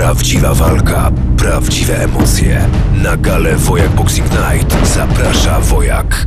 Prawdziwa walka, prawdziwe emocje. Na galę Wojak Boxing Night zaprasza Wojak.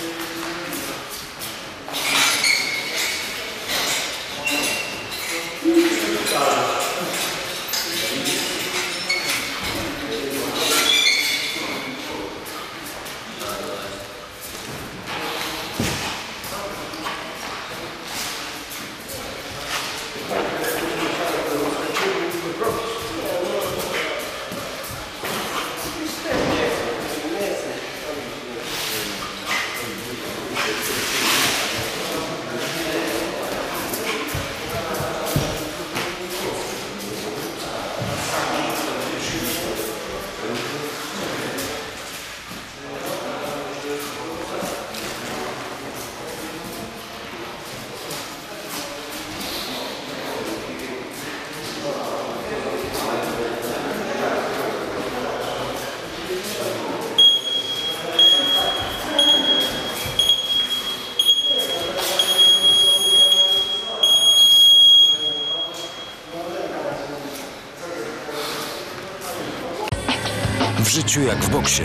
W życiu jak w boksie.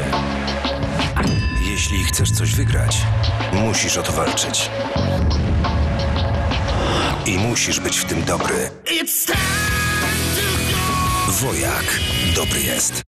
Jeśli chcesz coś wygrać, musisz o to walczyć. I musisz być w tym dobry. Wojak dobry jest.